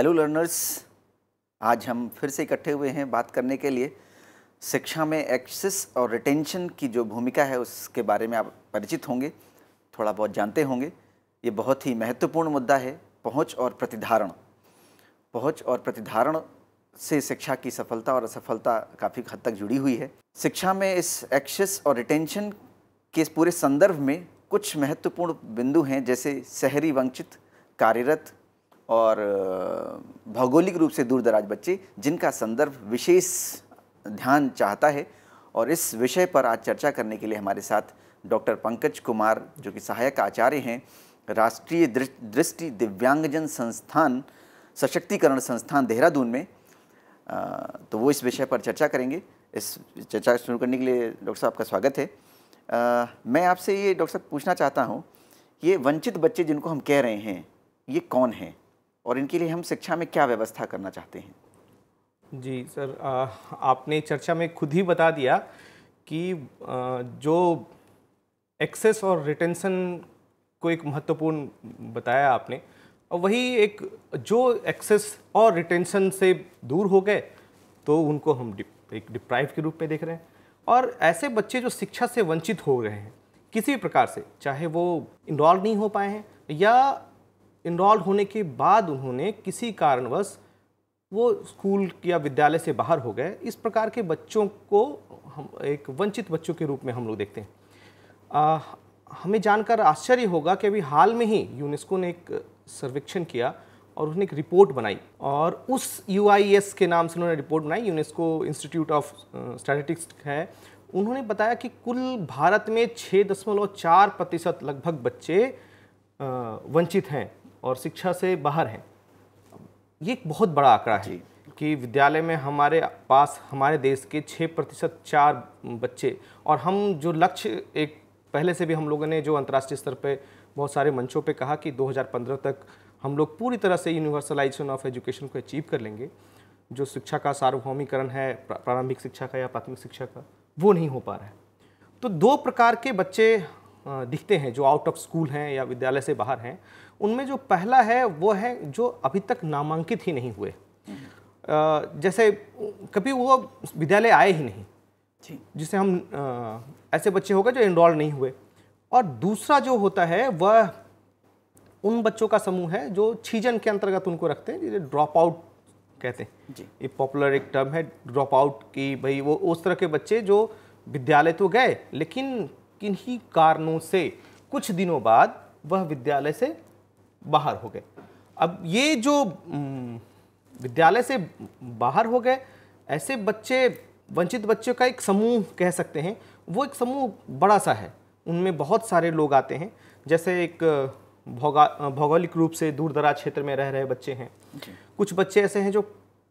Hello learners आज हम फिर से इकट्ठे हुए हैं बात करने के लिए। शिक्षा में एक्सेस और रिटेंशन की जो भूमिका है, उसके बारे में आप परिचित होंगे, थोड़ा बहुत जानते होंगे। ये बहुत ही महत्वपूर्ण मुद्दा है, पहुँच और प्रतिधारण। पहुँच और प्रतिधारण से शिक्षा की सफलता और असफलता काफ़ी हद तक जुड़ी हुई है। शिक्षा में इस एक्सेस और रिटेंशन के इस पूरे संदर्भ में कुछ महत्वपूर्ण बिंदु हैं, जैसे शहरी वंचित, कार्यरत और भौगोलिक रूप से दूर दराज बच्चे जिनका संदर्भ विशेष ध्यान चाहता है और इस विषय पर आज चर्चा करने के लिए हमारे साथ डॉक्टर पंकज कुमार जो कि सहायक आचार्य हैं राष्ट्रीय दृष्टि दिव्यांगजन संस्थान सशक्तिकरण संस्थान देहरादून में। तो वो इस विषय पर चर्चा करेंगे। इस चर्चा शुरू करने के लिए डॉक्टर साहब का स्वागत है। आ, मैं आपसे ये डॉक्टर साहब पूछना चाहता हूँ ये वंचित बच्चे जिनको हम कह रहे हैं ये कौन हैं? और इनके लिए हम शिक्षा में क्या व्यवस्था करना चाहते हैं? जी सर आ, आपने चर्चा में खुद ही बता दिया कि आ, जो एक्सेस और रिटेंशन को एक महत्वपूर्ण बताया आपने और वही एक जो एक्सेस और रिटेंशन से दूर हो गए तो उनको हम डिप, एक डिप्राइव के रूप में देख रहे हैं। और ऐसे बच्चे जो शिक्षा से वंचित हो रहे हैं किसी भी प्रकार से चाहे वो इनरोल नहीं हो पाए हैं या इनरोल होने के बाद उन्होंने किसी कारणवश वो स्कूल या विद्यालय से बाहर हो गए। इस प्रकार के बच्चों को हम एक वंचित बच्चों के रूप में हम लोग देखते हैं। आ, हमें जानकर आश्चर्य होगा कि अभी हाल में ही यूनेस्को ने एक सर्वेक्षण किया और उन्होंने एक रिपोर्ट बनाई और उस यूआईएस के नाम से उन्होंने रिपोर्ट बनाई। यूनेस्को इंस्टीट्यूट ऑफ़ स्टैटिस्टिक्स है। उन्होंने बताया कि कुल भारत में छः दशमलव चार प्रतिशत लगभग बच्चे वंचित हैं। और शिक्षा से बाहर हैं। ये एक बहुत बड़ा आंकड़ा है कि विद्यालय में हमारे पास हमारे देश के छः प्रतिशत चार बच्चे और हम जो लक्ष्य एक पहले से भी हम लोगों ने जो अंतर्राष्ट्रीय स्तर पे बहुत सारे मंचों पे कहा कि 2015 तक हम लोग पूरी तरह से यूनिवर्सलाइजेशन ऑफ़ एजुकेशन को अचीव कर लेंगे। जो शिक्षा का सार्वभौमिकरण है प्रारंभिक शिक्षा का या प्राथमिक शिक्षा का वो नहीं हो पा रहा है। तो दो प्रकार के बच्चे दिखते हैं जो आउट ऑफ़ स्कूल हैं या विद्यालय से बाहर हैं उनमें जो पहला है वो है जो अभी तक नामांकित ही नहीं हुए। जैसे कभी वो विद्यालय आए ही नहीं जिसे हम ऐसे बच्चे हो गए जो इनरोल नहीं हुए। और दूसरा जो होता है वह उन बच्चों का समूह है जो छीजन के अंतर्गत उनको रखते हैं जिसे ड्रॉप आउट कहते हैं। ये पॉपुलर एक टर्म है ड्रॉप आउट की भाई वो उस तरह के बच्चे जो विद्यालय तो गए लेकिन किन्हीं कारणों से कुछ दिनों बाद वह विद्यालय से बाहर हो गए। अब ये जो विद्यालय से बाहर हो गए ऐसे बच्चे वंचित बच्चों का एक समूह कह सकते हैं। वो एक समूह बड़ा सा है। उनमें बहुत सारे लोग आते हैं। जैसे एक भौगोलिक रूप से दूर दराज क्षेत्र में रह रहे बच्चे हैं। कुछ बच्चे ऐसे हैं जो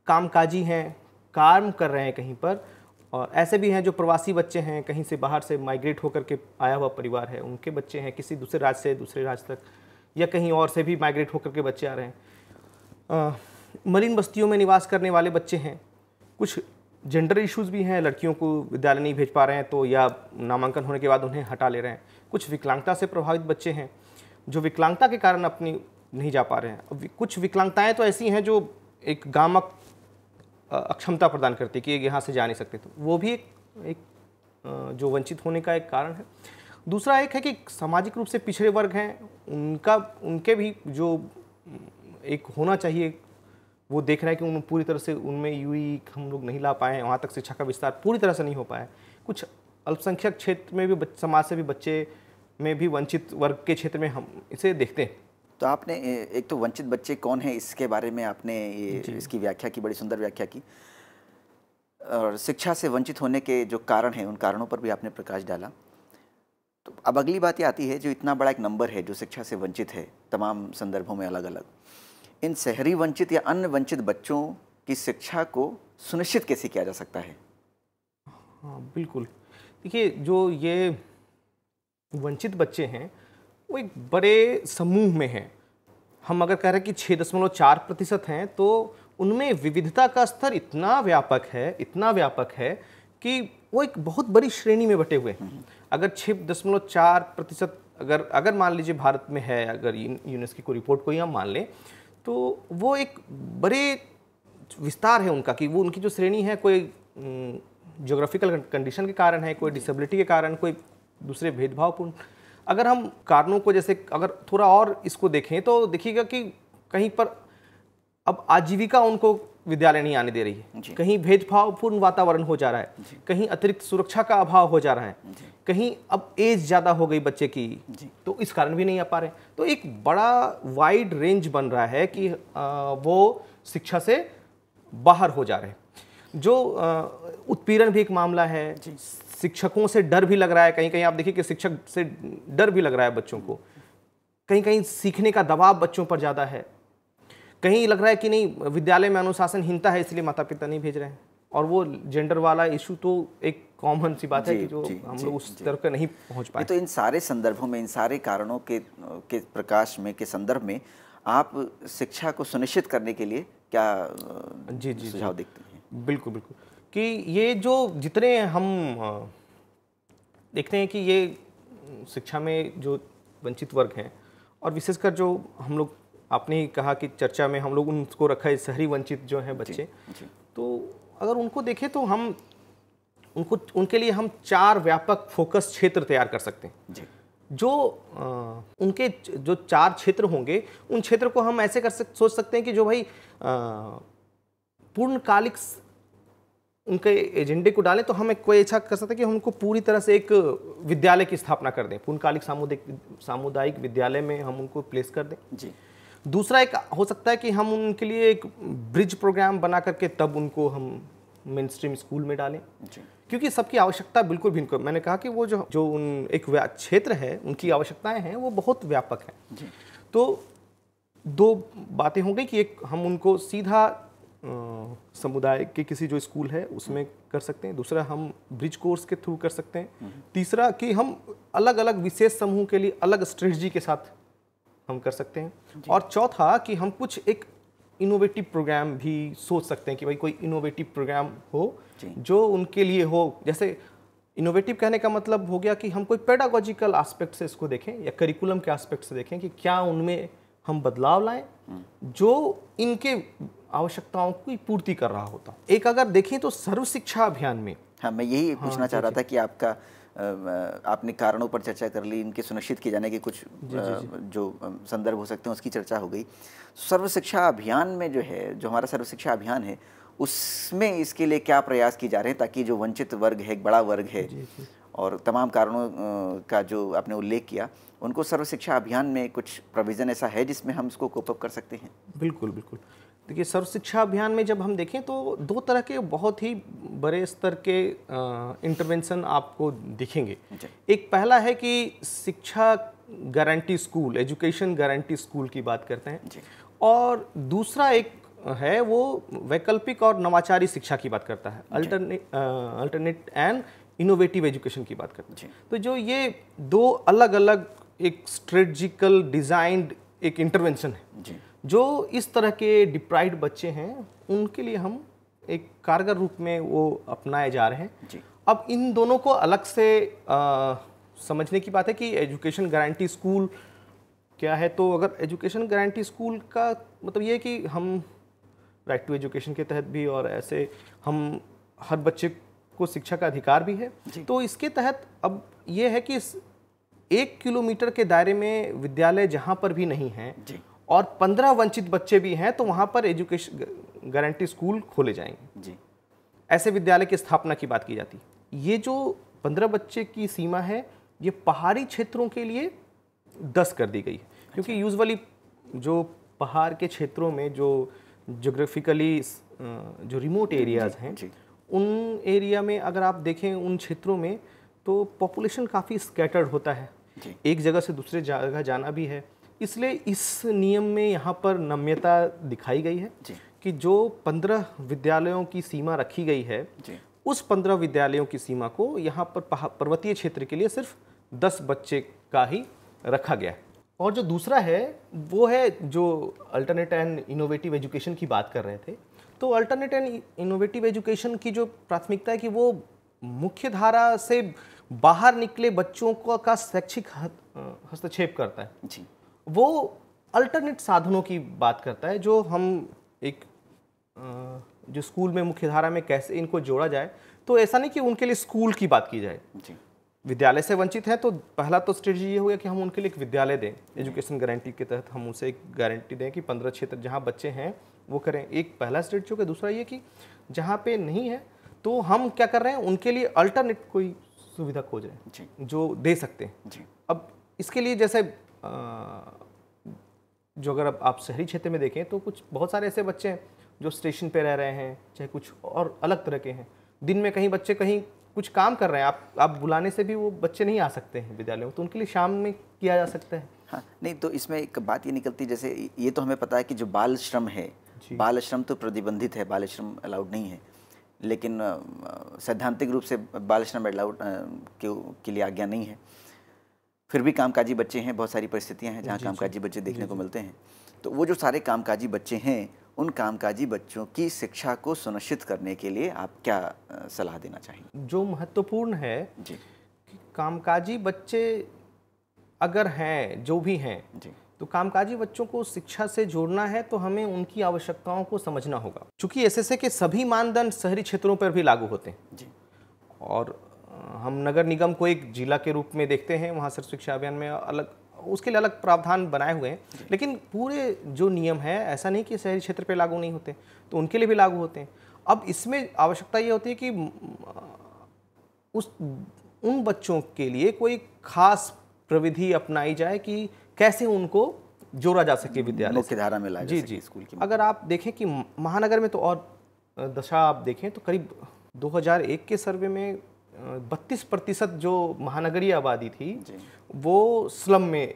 कामकाजी हैं काम कर रहे हैं कहीं पर। और ऐसे भी हैं जो प्रवासी बच्चे हैं, कहीं से बाहर से माइग्रेट होकर के आया हुआ परिवार है, उनके बच्चे हैं, किसी दूसरे राज्य से, दूसरे राज्य तक, या कहीं और से भी माइग्रेट होकर के बच्चे आ रहे हैं। मरीन बस्तियों में निवास करने वाले बच्चे हैं। कुछ जेंडर इश्यूज़ भी हैं, लड़कियों को विद्यालय नहीं भेज पा रहे हैं तो या नामांकन होने के बाद उन्हें हटा ले रहे हैं। कुछ विकलांगता से प्रभावित बच्चे हैं, जो विकलांगता के कारण अपनी नहीं जा पा रहे हैं। कुछ विकलांगताएँ तो ऐसी हैं जो एक गामक अक्षमता प्रदान करती है कि यहाँ से जा नहीं सकते। तो वो भी एक एक जो वंचित होने का एक कारण है। दूसरा एक है कि सामाजिक रूप से पिछड़े वर्ग हैं, उनका, उनके भी जो एक होना चाहिए, वो देख रहा है कि उन, पूरी तरह से उनमें यू हम लोग नहीं ला पाए हैं, वहाँ तक शिक्षा का विस्तार पूरी तरह से नहीं हो पाया। कुछ अल्पसंख्यक क्षेत्र में भी समाज से भी बच्चे में भी वंचित वर्ग के क्षेत्र में हम इसे देखते हैं। तो आपने एक तो वंचित बच्चे कौन हैं? इसके बारे में आपने ये इसकी व्याख्या की बड़ी सुंदर व्याख्या की। और शिक्षा से वंचित होने के जो कारण हैं उन कारणों पर भी आपने प्रकाश डाला। तो अब अगली बात ये आती है जो इतना बड़ा एक नंबर है जो शिक्षा से वंचित है तमाम संदर्भों में अलग अलग इन शहरी वंचित या अन्य वंचित बच्चों की शिक्षा को सुनिश्चित कैसे किया जा सकता है? हाँ बिल्कुल। देखिए जो ये वंचित बच्चे हैं वो एक बड़े समूह में हैं। हम अगर कह रहे हैं कि छः दशमलव चार प्रतिशत हैं तो उनमें विविधता का स्तर इतना व्यापक है, इतना व्यापक है कि वो एक बहुत बड़ी श्रेणी में बटे हुए हैं। अगर छः दशमलव चार प्रतिशत अगर अगर मान लीजिए भारत में है, अगर यूनेस्को को रिपोर्ट को ही हम मान लें तो वो एक बड़े विस्तार है उनका कि वो उनकी जो श्रेणी है कोई जोग्राफिकल कंडीशन के कारण है, कोई डिसेबिलिटी के कारण, कोई दूसरे भेदभावपूर्ण अगर हम कारणों को जैसे अगर थोड़ा और इसको देखें तो देखिएगा कि कहीं पर अब आजीविका उनको विद्यालय नहीं आने दे रही है। कहीं भेदभावपूर्ण वातावरण हो जा रहा है। कहीं अतिरिक्त सुरक्षा का अभाव हो जा रहा है। कहीं अब एज ज़्यादा हो गई बच्चे की तो इस कारण भी नहीं आ पा रहे तो एक बड़ा वाइड रेंज बन रहा है कि वो शिक्षा से बाहर हो जा रहे हैं। जो उत्पीड़न भी एक मामला है। शिक्षकों से डर भी लग रहा है कहीं कहीं आप देखिए कि शिक्षक से डर भी लग रहा है बच्चों को। कहीं कहीं सीखने का दबाव बच्चों पर ज़्यादा है। कहीं लग रहा है कि नहीं विद्यालय में अनुशासनहीनता है इसलिए माता पिता नहीं भेज रहे हैं। और वो जेंडर वाला इशू तो एक कॉमन सी बात है कि जो जी, हम लोग उस तरफ़ का नहीं पहुँच पाए। तो इन सारे संदर्भों में इन सारे कारणों के के प्रकाश में के संदर्भ में आप शिक्षा को सुनिश्चित करने के लिए क्या जी जी। सुझाव देखते हैं? बिल्कुल बिल्कुल। कि ये जो जितने हम देखते हैं कि ये शिक्षा में जो वंचित वर्ग हैं और विशेषकर जो हम लोग आपने ही कहा कि चर्चा में हम लोग उनको रखा है शहरी वंचित जो हैं बच्चे। जी, जी। तो अगर उनको देखें तो हम उनको उनके लिए हम चार व्यापक फोकस क्षेत्र तैयार कर सकते हैं। जी। जो आ, उनके जो चार क्षेत्र होंगे उन क्षेत्र को हम ऐसे कर सक, सोच सकते हैं कि जो भाई पूर्णकालिक उनके एजेंडे को डालें तो हम एक कोई ऐसा कर सकते हैं कि हम उनको पूरी तरह से एक विद्यालय की स्थापना कर दें। पूर्णकालिक सामुदायिक सामुदायिक विद्यालय में हम उनको प्लेस कर दें। जी। दूसरा एक हो सकता है कि हम उनके लिए एक ब्रिज प्रोग्राम बना करके तब उनको हम मेन स्ट्रीम स्कूल में डालें। क्योंकि सबकी आवश्यकता बिल्कुल भी इनको मैंने कहा कि वो जो जो उन एक क्षेत्र है उनकी आवश्यकताएँ हैं वो बहुत व्यापक है। तो दो बातें होंगी कि एक हम उनको सीधा समुदाय के किसी जो स्कूल है उसमें कर सकते हैं। दूसरा हम ब्रिज कोर्स के थ्रू कर सकते हैं। हम्म। तीसरा कि हम अलग अलग विशेष समूह के लिए अलग स्ट्रेटजी के साथ हम कर सकते हैं। और चौथा कि हम कुछ एक इनोवेटिव प्रोग्राम भी सोच सकते हैं कि भाई कोई इनोवेटिव प्रोग्राम हो जो। उनके लिए हो। जैसे इनोवेटिव कहने का मतलब हो गया कि हम कोई पेडागोजिकल एस्पेक्ट से इसको देखें या करिकुलम के एस्पेक्ट से देखें कि क्या उनमें हम बदलाव लाएँ। जो इनके आवश्यकताओं की पूर्ति कर रहा होता एक अगर देखें तो सर्व शिक्षा अभियान में हाँ मैं यही हाँ, पूछना चाह रहा था कि आपका आपने कारणों पर चर्चा कर ली इनके सुनिश्चित किए जाने के कुछ जी, जी, जी. जो संदर्भ हो सकते हैं उसकी चर्चा हो गई सर्व शिक्षा अभियान में जो है जो हमारा सर्व शिक्षा अभियान है उसमें इसके लिए क्या प्रयास किए जा रहे हैं ताकि जो वंचित वर्ग है एक बड़ा वर्ग है और तमाम कारणों का जो आपने उल्लेख किया उनको सर्व शिक्षा अभियान में कुछ प्रोविज़न ऐसा है जिसमें हम उसको कोपअप कर सकते हैं? बिल्कुल बिल्कुल। देखिए सर्व शिक्षा अभियान में जब हम देखें तो दो तरह के बहुत ही बड़े स्तर के इंटरवेंशन आपको दिखेंगे। एक पहला है कि शिक्षा guarantee school education guarantee school की बात करते हैं। और दूसरा एक है वो वैकल्पिक और नवाचारी शिक्षा की बात करता है। Alternate alternate and innovative education की बात करते हैं। तो जो ये दो अलग अलग एक स्ट्रेटजिकल डिजाइंड एक इंटरवेंशन है। जी। जो इस तरह के डिप्राइड बच्चे हैं उनके लिए हम एक कारगर रूप में वो अपनाए जा रहे हैं। जी। अब इन दोनों को अलग से आ, समझने की बात है कि एजुकेशन गारंटी स्कूल क्या है? तो अगर एजुकेशन गारंटी स्कूल का मतलब ये है कि हम राइट टू एजुकेशन के तहत भी और ऐसे हम हर बच्चे को शिक्षा का अधिकार भी है। तो इसके तहत अब ये है कि एक किलोमीटर के दायरे में विद्यालय जहाँ पर भी नहीं है और पंद्रह वंचित बच्चे भी हैं तो वहाँ पर एजुकेशन गारंटी स्कूल खोले जाएँगे। जी। ऐसे विद्यालय की स्थापना की बात की जाती ये जो पंद्रह बच्चे की सीमा है ये पहाड़ी क्षेत्रों के लिए दस कर दी गई क्योंकि यूजुअली अच्छा। जो पहाड़ के क्षेत्रों में जो जोग्राफिकली जो रिमोट एरियाज़ हैं उन एरिया में अगर आप देखें उन क्षेत्रों में तो पॉपुलेशन काफ़ी स्कैटर्ड होता है। एक जगह से दूसरे जगह जाना भी है। इसलिए इस नियम में यहाँ पर नम्यता दिखाई गई है कि जो पंद्रह विद्यालयों की सीमा रखी गई है उस पंद्रह विद्यालयों की सीमा को यहाँ पर पर्वतीय क्षेत्र के लिए सिर्फ़ दस बच्चे का ही रखा गया है। और जो दूसरा है वो है जो अल्टरनेट एंड इनोवेटिव एजुकेशन की बात कर रहे थे तो अल्टरनेट एंड इनोवेटिव एजुकेशन की जो प्राथमिकता है कि वो मुख्य धारा से बाहर निकले बच्चों को का शैक्षिक हस्तक्षेप करता है। जी। वो अल्टरनेट साधनों की बात करता है जो हम एक जो स्कूल में मुख्यधारा में कैसे इनको जोड़ा जाए तो ऐसा नहीं कि उनके लिए स्कूल की बात की जाए। जी। विद्यालय से वंचित हैं तो पहला तो स्ट्रेटजी ये हो गया कि हम उनके लिए एक विद्यालय दें। एजुकेशन गारंटी के तहत हम उसे एक गारंटी दें कि पंद्रह क्षेत्र जहाँ बच्चे हैं वो करें। एक पहला स्ट्रेटजी हो गया। दूसरा ये कि जहाँ पे नहीं है तो हम क्या कर रहे हैं उनके लिए अल्टरनेट कोई सुविधा खोज रहे हैं जी। दे सकते हैं। अब इसके लिए जैसे अ, जो अगर अब आप शहरी क्षेत्र में देखें तो कुछ बहुत सारे ऐसे बच्चे हैं जो स्टेशन पे रह रहे हैं चाहे कुछ और अलग तरह के हैं। दिन में कहीं बच्चे कहीं कुछ काम कर रहे हैं आप आप बुलाने से भी वो बच्चे नहीं आ सकते हैं विद्यालय में तो उनके लिए शाम में किया जा सकता है। हाँ नहीं तो इसमें एक बात ये निकलती है जैसे ये तो हमें पता है कि जो बाल श्रम है बाल श्रम तो प्रतिबंधित है बाल श्रम अलाउड नहीं है। लेकिन सैद्धांतिक रूप से बाल श्रम अलाउड के, के लिए आज्ञा नहीं है। फिर भी कामकाजी बच्चे हैं बहुत सारी परिस्थितियाँ हैं जहाँ कामकाजी बच्चे देखने को मिलते हैं। तो वो जो सारे कामकाजी बच्चे हैं उन कामकाजी बच्चों की शिक्षा को सुनिश्चित करने के लिए आप क्या सलाह देना चाहेंगे? जो महत्वपूर्ण है जी। कामकाजी बच्चे अगर हैं जो भी हैं जी। तो कामकाजी बच्चों को शिक्षा से जोड़ना है तो हमें उनकी आवश्यकताओं को समझना होगा। चूँकि एस के सभी मानदंड शहरी क्षेत्रों पर भी लागू होते हैं। जी। और हम नगर निगम को एक जिला के रूप में देखते हैं वहाँ सर्व शिक्षा अभियान में अलग उसके लिए अलग प्रावधान बनाए हुए हैं। लेकिन पूरे जो नियम है ऐसा नहीं कि शहरी क्षेत्र पे लागू नहीं होते तो उनके लिए भी लागू होते हैं। अब इसमें आवश्यकता ये होती है कि उस उन बच्चों के लिए कोई खास प्रविधि अपनाई जाए कि कैसे उनको जोड़ा जा सके विद्यालय मुख्य धारा में लाया जी सके जी। स्कूल की अगर आप देखें कि महानगर में तो और दशा आप देखें तो करीब 2001 के सर्वे में बत्तीस प्रतिशत जो महानगरीय आबादी थी वो स्लम में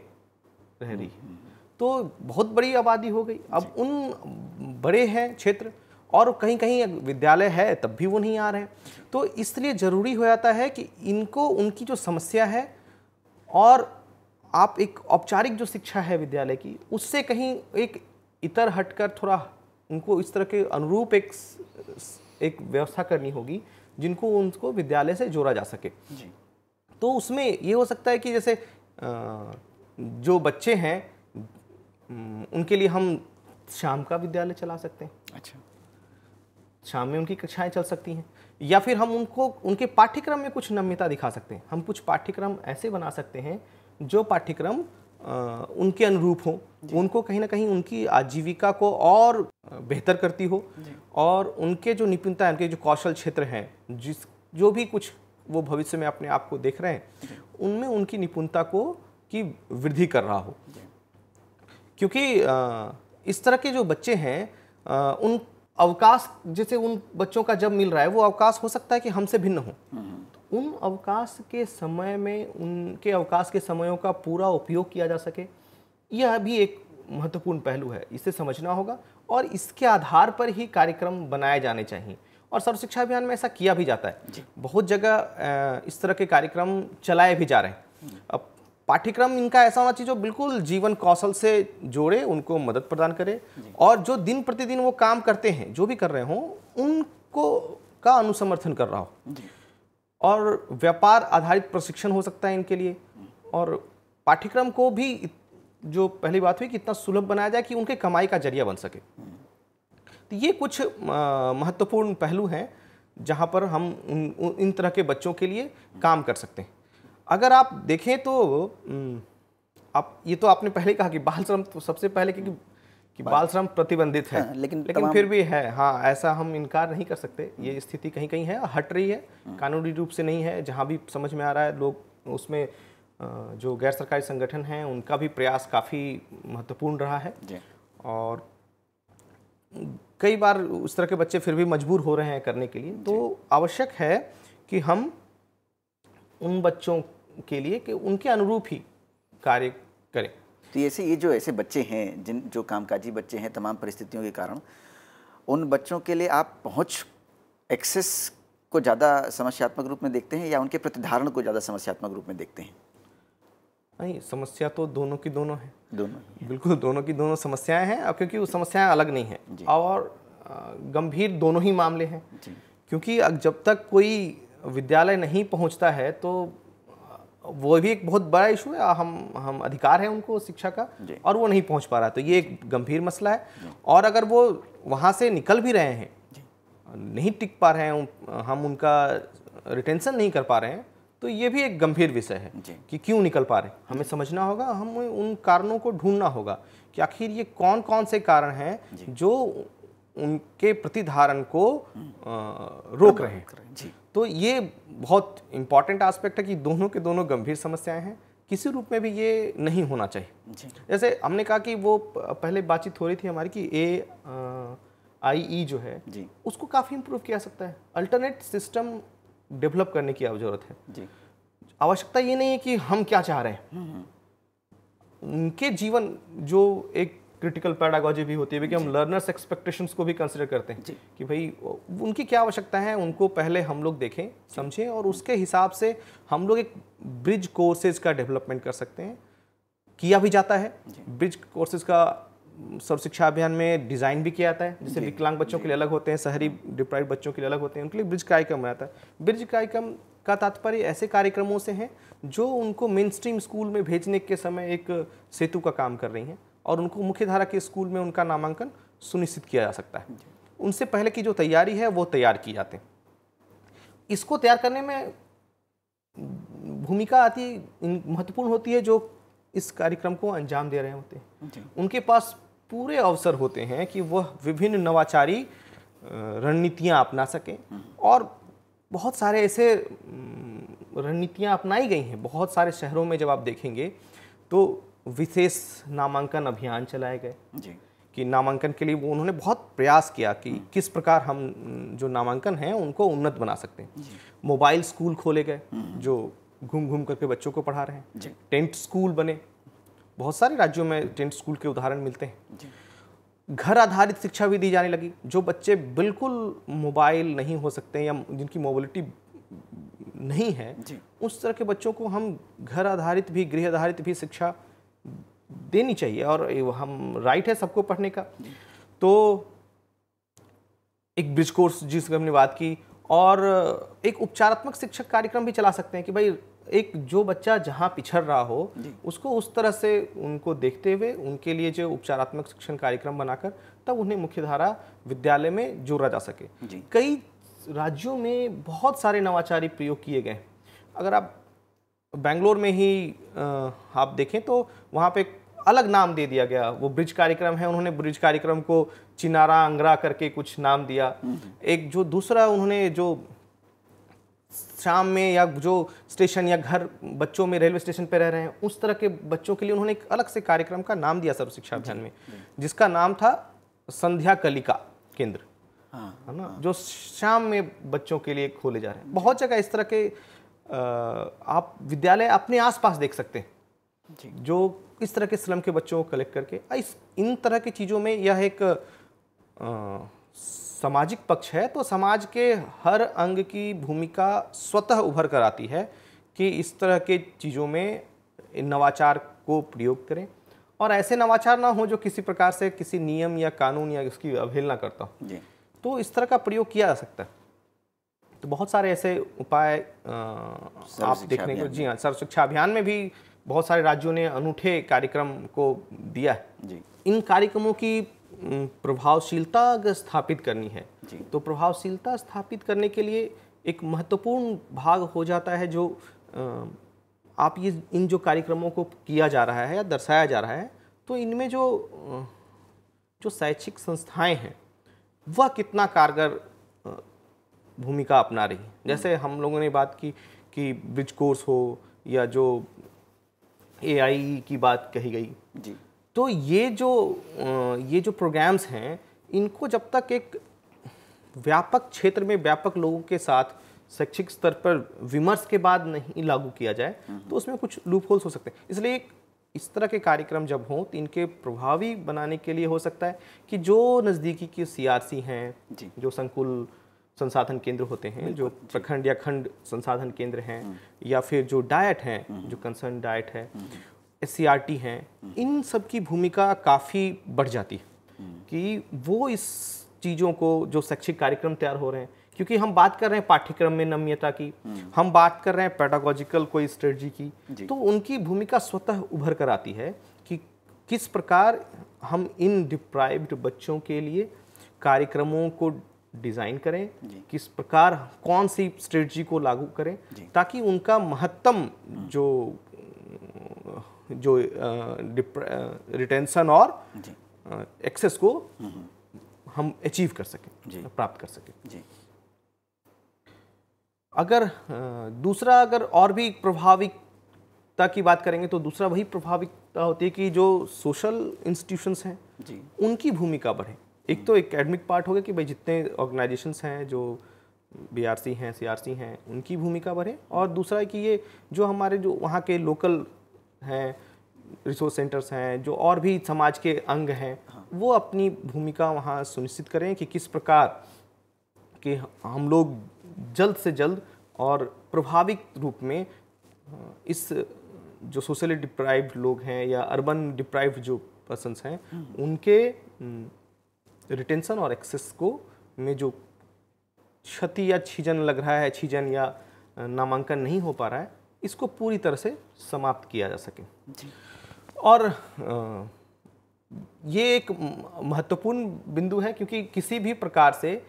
रह रही। है तो बहुत बड़ी आबादी हो गई। अब उन बड़े हैं क्षेत्र और कहीं कहीं विद्यालय है तब भी वो नहीं आ रहे। हैं तो इसलिए ज़रूरी हो जाता है कि इनको उनकी जो समस्या है और आप एक औपचारिक जो शिक्षा है विद्यालय की उससे कहीं एक इतर हटकर थोड़ा उनको इस तरह के अनुरूप एक एक व्यवस्था करनी होगी जिनको उनको विद्यालय से जोड़ा जा सके। जी। तो उसमें ये हो सकता है कि जैसे जो बच्चे हैं उनके लिए हम शाम का विद्यालय चला सकते हैं। अच्छा। शाम में उनकी कक्षाएँ चल सकती हैं। या फिर हम उनको उनके पाठ्यक्रम में कुछ नम्यता दिखा सकते हैं। हम कुछ पाठ्यक्रम ऐसे बना सकते हैं जो पाठ्यक्रम उनके अनुरूप हो उनको कहीं ना कहीं उनकी आजीविका को और बेहतर करती हो और उनके जो निपुणता है उनके जो कौशल क्षेत्र हैं जिस जो भी कुछ वो भविष्य में अपने आप को देख रहे हैं उनमें उनकी निपुणता को की वृद्धि कर रहा हो। क्योंकि इस तरह के जो बच्चे हैं उन अवकाश जैसे उन बच्चों का जब मिल रहा है वो अवकाश हो सकता है कि हमसे भिन्न हो। तो उन अवकाश के समय में उनके अवकाश के समयों का पूरा उपयोग किया जा सके। यह भी एक महत्वपूर्ण पहलू है इसे समझना होगा और इसके आधार पर ही कार्यक्रम बनाए जाने चाहिए। और सर्व शिक्षा अभियान में ऐसा किया भी जाता है। बहुत जगह इस तरह के कार्यक्रम चलाए भी जा रहे हैं। अब पाठ्यक्रम इनका ऐसा होना चाहिए जो बिल्कुल जीवन कौशल से जोड़े उनको मदद प्रदान करे और जो दिन प्रतिदिन वो काम करते हैं जो भी कर रहे हों उनको का अनुसमर्थन कर रहा हो। और व्यापार आधारित प्रशिक्षण हो सकता है इनके लिए। और पाठ्यक्रम को भी जो पहली बात हुई कि इतना सुलभ बनाया जाए कि उनके कमाई का ज़रिया बन सके। तो ये कुछ महत्वपूर्ण पहलू हैं जहाँ पर हम इन तरह के बच्चों के लिए काम कर सकते हैं। अगर आप देखें तो आप, ये तो आपने पहले कहा कि बाल श्रम तो सबसे पहले क्योंकि कि बाल श्रम प्रतिबंधित है। हाँ, लेकिन लेकिन फिर भी है हाँ ऐसा हम इनकार नहीं कर सकते। ये स्थिति कहीं कहीं है हट रही है कानूनी रूप से नहीं है। जहाँ भी समझ में आ रहा है लोग उसमें जो गैर सरकारी संगठन हैं उनका भी प्रयास काफ़ी महत्वपूर्ण रहा है। और कई बार उस तरह के बच्चे फिर भी मजबूर हो रहे हैं करने के लिए। तो आवश्यक है कि हम उन बच्चों के लिए कि उनके अनुरूप ही कार्य करें। तो ऐसे ये जो ऐसे बच्चे हैं जिन जो कामकाजी बच्चे हैं तमाम परिस्थितियों के कारण उन बच्चों के लिए आप पहुँच एक्सेस को ज़्यादा समस्यात्मक रूप में देखते हैं या उनके प्रतिधारण को ज़्यादा समस्यात्मक रूप में देखते हैं? नहीं समस्या तो दोनों की दोनों है। दोनों बिल्कुल दोनों की दोनों समस्याएँ हैं अब क्योंकि वो समस्याएँ अलग नहीं हैं। और गंभीर दोनों ही मामले हैं। क्योंकि जब तक कोई विद्यालय नहीं पहुँचता है तो वो भी एक बहुत बड़ा इशू है हम हम अधिकार है उनको शिक्षा का और वो नहीं पहुँच पा रहा। तो ये एक गंभीर मसला है। और अगर वो वहाँ से निकल भी रहे हैं नहीं टिक पा रहे हैं हम उनका रिटेंशन नहीं कर पा रहे हैं तो ये भी एक गंभीर विषय है कि क्यों निकल पा रहे हैं। हमें समझना होगा हमें उन कारणों को ढूंढना होगा कि आखिर ये कौन कौन से कारण हैं जो उनके प्रतिधारण को रोक रहे हैं। तो ये बहुत इंपॉर्टेंट एस्पेक्ट है कि दोनों के दोनों गंभीर समस्याएँ हैं। किसी रूप में भी ये नहीं होना चाहिए। जैसे हमने कहा कि वो पहले बातचीत हो रही थी हमारी कि ए आई ई जो है जी। उसको काफ़ी इम्प्रूव किया सकता है। अल्टरनेट सिस्टम डेवलप करने की ज़रूरत है। जी। आवश्यकता ये नहीं है कि हम क्या चाह रहे हैं। उनके जीवन जो एक क्रिटिकल पैडागोजी भी होती है कि हम लर्नर्स एक्सपेक्टेशंस को भी कंसिडर करते हैं। कि भाई उनकी क्या आवश्यकता है उनको पहले हम लोग देखें समझें और उसके हिसाब से हम लोग एक ब्रिज कोर्सेज का डेवलपमेंट कर सकते हैं। किया भी जाता है। ब्रिज कोर्सेज का सर्व शिक्षा अभियान में डिज़ाइन भी किया जाता है जैसे विकलांग बच्चों के लिए अलग होते हैं शहरी डिप्राइव बच्चों के लिए अलग होते हैं उनके लिए ब्रिज कार्यक्रम बनाता है। ब्रिज कार्यक्रम का तात्पर्य ऐसे कार्यक्रमों से है जो उनको मेन स्ट्रीम स्कूल में भेजने के समय एक सेतु का काम कर रही हैं। और उनको मुख्य धारा के स्कूल में उनका नामांकन सुनिश्चित किया जा सकता है। उनसे पहले की जो तैयारी है वो तैयार की जाते हैं। इसको तैयार करने में भूमिका आती महत्वपूर्ण होती है जो इस कार्यक्रम को अंजाम दे रहे होते हैं। उनके पास पूरे अवसर होते हैं कि वह विभिन्न नवाचारी रणनीतियाँ अपना सकें। और बहुत सारे ऐसे रणनीतियाँ अपनाई गई हैं। बहुत सारे शहरों में जब आप देखेंगे तो विशेष नामांकन अभियान चलाए गए। जी। कि नामांकन के लिए वो उन्होंने बहुत प्रयास किया कि किस प्रकार हम जो नामांकन हैं उनको उन्नत बना सकते हैं। मोबाइल स्कूल खोले गए जो घूम घूम करके बच्चों को पढ़ा रहे हैं। टेंट स्कूल बने। बहुत सारे राज्यों में टेंट स्कूल के उदाहरण मिलते हैं। घर आधारित शिक्षा भी दी जाने लगी जो बच्चे बिल्कुल मोबाइल नहीं हो सकते या जिनकी मोबिलिटी नहीं है उस तरह के बच्चों को हम घर आधारित भी गृह आधारित भी शिक्षा देनी चाहिए और हम राइट है सबको पढ़ने का। तो एक ब्रिज कोर्स जिसकी हमने बात की और एक उपचारात्मक शिक्षक कार्यक्रम भी चला सकते हैं कि भाई एक जो बच्चा जहाँ पिछड़ रहा हो उसको उस तरह से उनको देखते हुए उनके लिए जो उपचारात्मक शिक्षण कार्यक्रम बनाकर तब उन्हें मुख्यधारा विद्यालय में जोड़ा जा सके। कई राज्यों में बहुत सारे नवाचारी प्रयोग किए गए अगर आप बेंगलोर में ही आप देखें तो वहाँ पे अलग नाम दे दिया गया। वो ब्रिज कार्यक्रम है उन्होंने ब्रिज कार्यक्रम को चिनारा अंगरा करके कुछ नाम दिया। एक जो दूसरा उन्होंने जो शाम में या जो स्टेशन या घर बच्चों में रेलवे स्टेशन पे रह रहे हैं उस तरह के बच्चों के लिए उन्होंने एक अलग से कार्यक्रम का नाम दिया सर्व शिक्षा अभियान में जिसका नाम था संध्या कलिका केंद्र। हाँ। है ना? जो शाम में बच्चों के लिए खोले जा रहे हैं। बहुत जगह इस तरह के आप विद्यालय अपने आसपास देख सकते हैं। जी। इस तरह के स्लम के बच्चों को कलेक्ट करके इस इन तरह की चीज़ों में यह एक सामाजिक पक्ष है तो समाज के हर अंग की भूमिका स्वतः उभर कर आती है कि इस तरह के चीज़ों में नवाचार को प्रयोग करें। और ऐसे नवाचार ना हो जो किसी प्रकार से किसी नियम या कानून या इसकी अवहेलना करता हो। तो इस तरह का प्रयोग किया जा सकता है। तो बहुत सारे ऐसे उपाय अ, आप देखने को जी हाँ सर्व शिक्षा अभियान में भी बहुत सारे राज्यों ने अनूठे कार्यक्रम को दिया है। जी। इन कार्यक्रमों की प्रभावशीलता अगर स्थापित करनी है जी। तो प्रभावशीलता स्थापित करने के लिए एक महत्वपूर्ण भाग हो जाता है जो आप ये इन जो कार्यक्रमों को किया जा रहा है या दर्शाया जा रहा है तो इनमें जो जो शैक्षिक संस्थाएँ हैं वह कितना कारगर भूमिका अपना रही जैसे हम लोगों ने बात की कि ब्रिज कोर्स हो या जो एआई की बात कही गई। जी। तो ये जो ये जो प्रोग्राम्स हैं इनको जब तक एक व्यापक क्षेत्र में व्यापक लोगों के साथ शैक्षिक स्तर पर विमर्श के बाद नहीं लागू किया जाए तो उसमें कुछ लूप होल्स हो सकते हैं। इसलिए इस तरह के कार्यक्रम जब हों तो इनके प्रभावी बनाने के लिए हो सकता है कि जो नज़दीकी की सीआरसी हैं जो संकुल संसाधन केंद्र होते हैं जो प्रखंड या खंड संसाधन केंद्र हैं या फिर जो डाइट हैं जो कंसर्न डायट है एससीआरटी हैं इन सब की भूमिका काफ़ी बढ़ जाती है कि वो इस चीज़ों को जो शैक्षिक कार्यक्रम तैयार हो रहे हैं क्योंकि हम बात कर रहे हैं पाठ्यक्रम में नम्यता की हम बात कर रहे हैं पेडागोजिकल कोई स्ट्रेटजी की तो उनकी भूमिका स्वतः उभर कर आती है कि किस प्रकार हम इन डिप्राइव्ड बच्चों के लिए कार्यक्रमों को डिज़ाइन करें किस प्रकार कौन सी स्ट्रेटजी को लागू करें ताकि उनका महत्तम जो जो रिटेंशन और एक्सेस को हम अचीव कर सकें प्राप्त कर सकें। जी। अगर दूसरा अगर और भी प्रभाविकता की बात करेंगे तो दूसरा वही प्रभाविकता होती है कि जो सोशल इंस्टीट्यूशंस हैं उनकी भूमिका बढ़े। एक तो एकेडमिक पार्ट हो गया कि भाई जितने ऑर्गेनाइजेशंस हैं जो बी आर सी हैं सी आर सी हैं उनकी भूमिका बढ़े और दूसरा है कि ये जो हमारे जो वहाँ के लोकल हैं रिसोर्स सेंटर्स हैं जो और भी समाज के अंग हैं हाँ। वो अपनी भूमिका वहाँ सुनिश्चित करें कि किस प्रकार के हम लोग जल्द से जल्द और प्रभावित रूप में इस जो सोशली डिप्राइव्ड लोग हैं या अर्बन डिप्राइव्ड जो पर्सनस हैं हम्म। उनके रिटेंशन और एक्सेस को में जो क्षति या छीजन लग रहा है छीजन या नामांकन नहीं हो पा रहा है इसको पूरी तरह से समाप्त किया जा सके। और ये एक महत्वपूर्ण बिंदु है क्योंकि किसी भी प्रकार से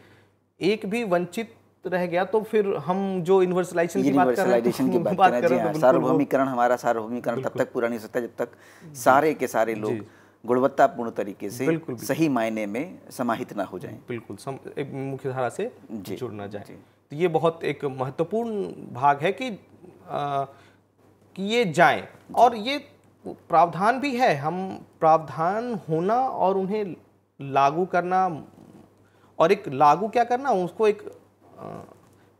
एक भी वंचित रह गया तो फिर हम जो यूनिवर्सलाइजेशन की बात कर रहे हैं कर रहे हैं तो सार्वभौमिकरण हमारा सार्वभौमिकरण तब तक पूरा नहीं सकता जब तक सारे के सारे लोग गुणवत्तापूर्ण तरीके से बिल्कुल, सही मायने में समाहित ना हो जाए। बिल्कुल सम, एक मुख्य धारा से जुड़ना जाए। तो ये बहुत एक महत्वपूर्ण भाग है कि आ, कि ये जाए और ये प्रावधान भी है हम प्रावधान होना और उन्हें लागू करना और एक लागू क्या करना? उसको एक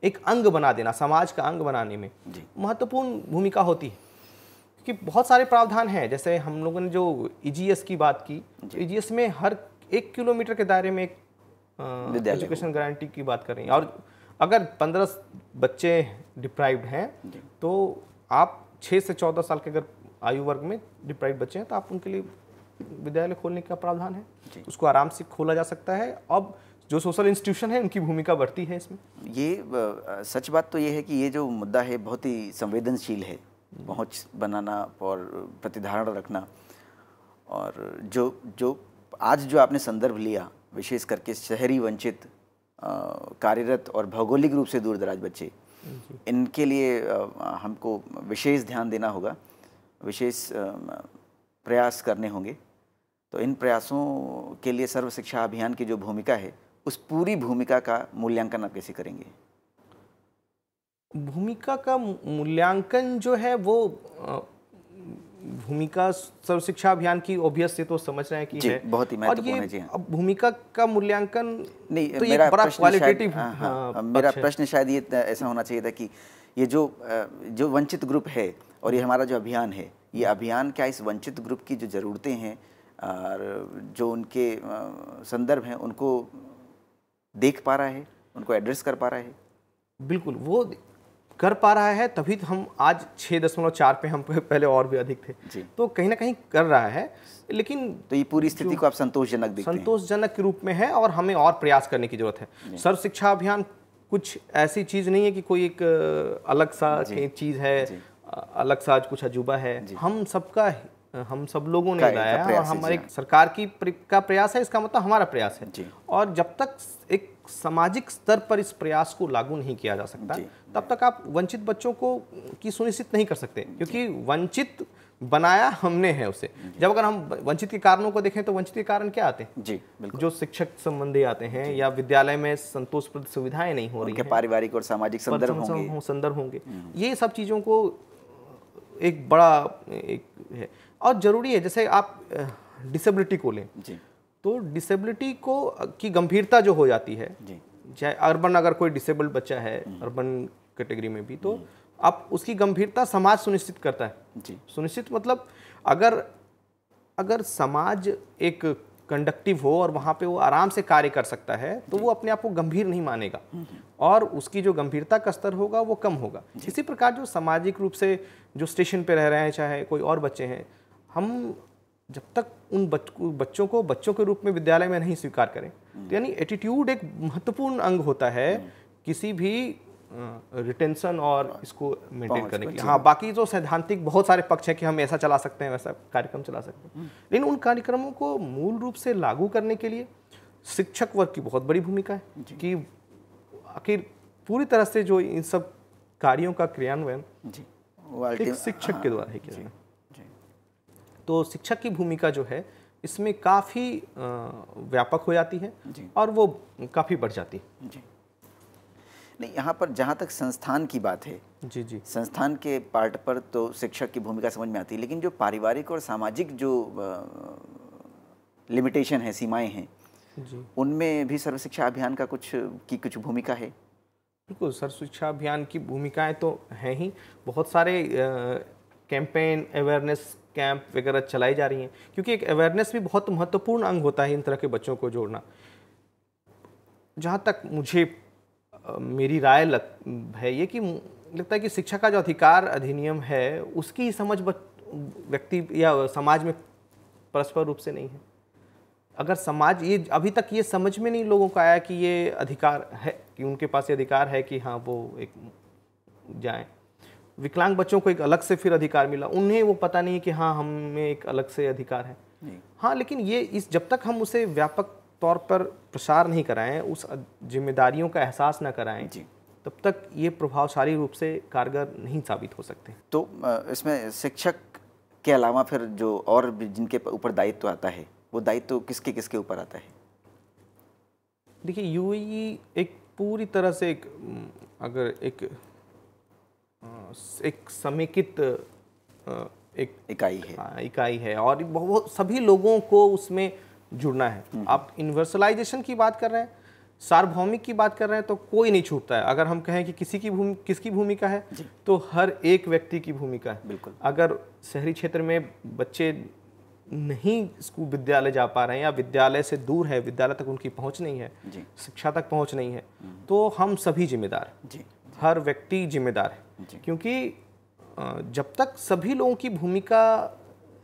एक अंग बना देना समाज का अंग बनाने में। महत्वपूर्ण भूमिका होती है। कि बहुत सारे प्रावधान हैं। जैसे हम लोगों ने जो ई e की बात की ई e में हर एक किलोमीटर के दायरे में एक एजुकेशन गारंटी की बात कर रही हैं। और अगर पंद्रह बच्चे डिप्राइव्ड हैं तो आप छः से चौदह साल के अगर आयु वर्ग में डिप्राइव बच्चे हैं तो आप उनके लिए विद्यालय खोलने का प्रावधान है। उसको आराम से खोला जा सकता है। अब जो सोशल इंस्टीट्यूशन है उनकी भूमिका बढ़ती है इसमें। ये सच बात तो ये है कि ये जो मुद्दा है बहुत ही संवेदनशील है। पहुँच बनाना और प्रतिधारण रखना। और जो जो आज जो आपने संदर्भ लिया विशेष करके शहरी वंचित कार्यरत और भौगोलिक रूप से दूर दराज बच्चे इनके लिए आ, हमको विशेष ध्यान देना होगा विशेष प्रयास करने होंगे। तो इन प्रयासों के लिए सर्व शिक्षा अभियान की जो भूमिका है उस पूरी भूमिका का मूल्यांकन आप कैसे करेंगे? भूमिका का मूल्यांकन जो है वो भूमिका सर्व शिक्षा अभियान की ओबियस से तो समझ रहे हैं कि है। बहुत ही महत्वपूर्ण है जी हाँ। अब भूमिका का मूल्यांकन नहीं तो मेरा बड़ा क्वालिटेटिव हाँ, हाँ, हाँ, मेरा प्रश्न शायद ये ऐसा होना चाहिए था कि ये जो जो वंचित ग्रुप है और ये हमारा जो अभियान है ये अभियान क्या इस वंचित ग्रुप की जो ज़रूरतें हैं और जो उनके संदर्भ हैं उनको देख पा रहा है उनको एड्रेस कर पा रहा है? बिल्कुल वो कर पा रहा है तभी तो हम आज छः दशमलव चार पे हम पहले और भी अधिक थे। तो कहीं ना कहीं कर रहा है लेकिन तो ये पूरी स्थिति को आप संतोषजनक देखते संतोषजनक के रूप में है और हमें और प्रयास करने की ज़रूरत है। सर्व शिक्षा अभियान कुछ ऐसी चीज़ नहीं है कि कोई एक अलग सा चीज़ है अलग सा कुछ अजूबा है। हम सबका हम सब लोगों ने लाया और हमारे सरकार की का प्रयास है इसका मतलब हमारा प्रयास है। और जब तक एक सामाजिक स्तर पर इस प्रयास को लागू नहीं किया जा सकता। तब तक आप वंचित बच्चों को की सुनिश्चित नहीं कर सकते क्योंकि वंचित बनाया हमने है उसे। जब अगर हम वंचित के कारणों को देखें तो वंचित के कारण क्या आते हैं? जी बिल्कुल। जो शिक्षक संबंधी आते हैं या विद्यालय में संतोषप्रद सुविधाएँ नहीं हो रही हैं पारिवारिक और सामाजिक संदर्भ होंगे। संदर्भ होंगे। हम्म। ये सब चीज़ों को एक बड़ा एक है। और ज़रूरी है जैसे आप डिसेबिलिटी को लें। जी। तो डिसेबिलिटी को की गंभीरता जो हो जाती है चाहे अर्बन अगर कोई डिसेबल्ड बच्चा है अर्बन हम्म। कैटेगरी में भी तो हम्म। आप उसकी गंभीरता समाज सुनिश्चित करता है। जी। सुनिश्चित मतलब अगर अगर समाज एक कंडक्टिव हो और वहाँ पे वो आराम से कार्य कर सकता है तो वो अपने आप को गंभीर नहीं मानेगा। हम्म। और उसकी जो गंभीरता का स्तर होगा वो कम होगा। इसी प्रकार जो सामाजिक रूप से जो स्टेशन पे रह रहे हैं चाहे कोई और बच्चे हैं हम जब तक उन बच बच्चों को बच्चों के रूप में विद्यालय में नहीं स्वीकार करें। तो यानी एटीट्यूड एक महत्वपूर्ण अंग होता है किसी भी रिटेंशन और इसको मेंटेन करने के लिए। हाँ बाकी जो सैद्धांतिक बहुत सारे पक्ष है कि हम ऐसा चला सकते हैं वैसा कार्यक्रम चला सकते हैं। लेकिन उन कार्यक्रमों को मूल रूप से लागू करने के लिए शिक्षक वर्ग की बहुत बड़ी भूमिका है कि आखिर पूरी तरह से जो इन सब कार्यों का क्रियान्वयन एक शिक्षक हाँ, के द्वारा ही किया तो शिक्षक की भूमिका जो है इसमें काफ़ी व्यापक हो जाती है और वो काफ़ी बढ़ जाती है। जी। नहीं यहाँ पर जहाँ तक संस्थान की बात है जी जी। संस्थान के पार्ट पर तो शिक्षक की भूमिका समझ में आती है लेकिन जो पारिवारिक और सामाजिक जो लिमिटेशन है सीमाएँ हैं उनमें भी सर्व शिक्षा अभियान का कुछ की कुछ भूमिका है? बिल्कुल सर्व शिक्षा अभियान की भूमिकाएँ तो हैं ही। बहुत सारे कैंपेन अवेयरनेस कैंप वगैरह चलाई जा रही हैं। क्योंकि एक अवेयरनेस भी बहुत महत्वपूर्ण अंग होता है इन तरह के बच्चों को जोड़ना। जहाँ तक मुझे मेरी राय लग, है ये कि लगता है कि शिक्षा का जो अधिकार अधिनियम है, उसकी समझ व्यक्ति या समाज में परस्पर रूप से नहीं है। अगर समाज ये, अभी तक ये समझ में नहीं लोगों को आया कि ये अधिकार है, कि उनके पास ये अधिकार है कि हाँ वो एक जाएँ। विकलांग बच्चों को एक अलग से फिर अधिकार मिला। उन्हें वो पता नहीं कि हाँ हमें एक अलग से अधिकार है। हाँ लेकिन ये इस जब तक हम उसे व्यापक तौर पर प्रसार नहीं कराएँ उस जिम्मेदारियों का एहसास ना कराएँ जी। तब तक ये प्रभावशाली रूप से कारगर नहीं साबित हो सकते। तो इसमें शिक्षक के अलावा फिर जो और जिनके ऊपर दायित्व आता है वो दायित्व तो किसके किसके ऊपर आता है? देखिए यू एक पूरी तरह से एक अगर एक एक समेकित एक इकाई है। हाँ, इकाई है और बहुत सभी लोगों को उसमें जुड़ना है। हम्म। आप यूनिवर्सलाइजेशन की बात कर रहे हैं सार्वभौमिक की बात कर रहे हैं तो कोई नहीं छूटता है। अगर हम कहें कि किसी की भूमि किसकी भूमिका है तो हर एक व्यक्ति की भूमिका है। बिल्कुल। अगर शहरी क्षेत्र में बच्चे नहीं स्कूल विद्यालय जा पा रहे हैं या विद्यालय से दूर है विद्यालय तक उनकी पहुँच नहीं है शिक्षा तक पहुँच नहीं है हम्म। तो हम सभी जिम्मेदार जी। हर व्यक्ति जिम्मेदार है। क्योंकि जब तक सभी लोगों की भूमिका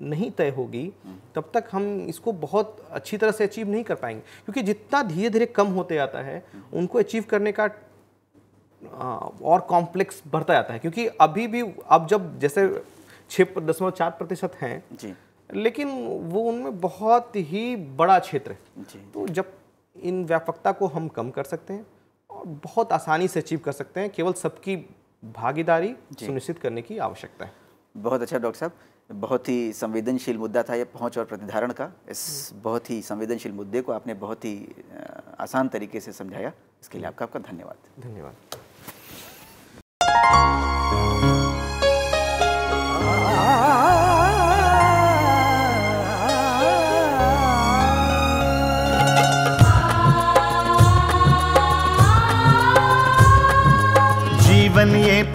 नहीं तय होगी हम्म। तब तक हम इसको बहुत अच्छी तरह से अचीव नहीं कर पाएँगे। क्योंकि जितना धीरे धीरे कम होते जाता है हम्म। उनको अचीव करने का और कॉम्प्लेक्स बढ़ता जाता है। क्योंकि अभी भी अब जब जैसे छः दशमलव चार प्रतिशत हैं जी। लेकिन वो उनमें बहुत ही बड़ा क्षेत्र है। तो जब इन व्यापकता को हम कम कर सकते हैं और बहुत आसानी से अचीव कर सकते हैं। केवल सबकी भागीदारी सुनिश्चित करने की आवश्यकता है। बहुत अच्छा डॉक्टर साहब। बहुत ही संवेदनशील मुद्दा था ये पहुँच और प्रतिधारण का। इस बहुत ही संवेदनशील मुद्दे को आपने बहुत ही आसान तरीके से समझाया। इसके लिए आपका आपका धन्यवाद। धन्यवाद।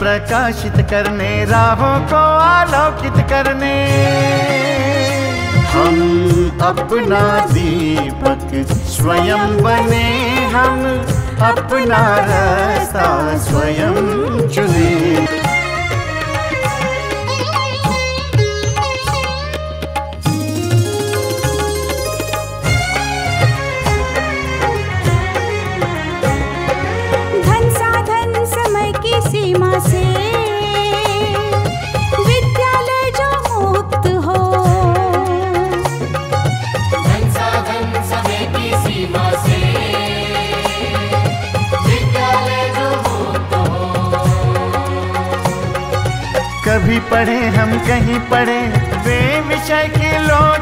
प्रकाशित करने, राहों को आलोकित करने। हम अपना दीपक स्वयं बने, हम अपना रास्ता स्वयं चुने। कभी पढ़े हम कहीं पढ़े वे विषय के लोच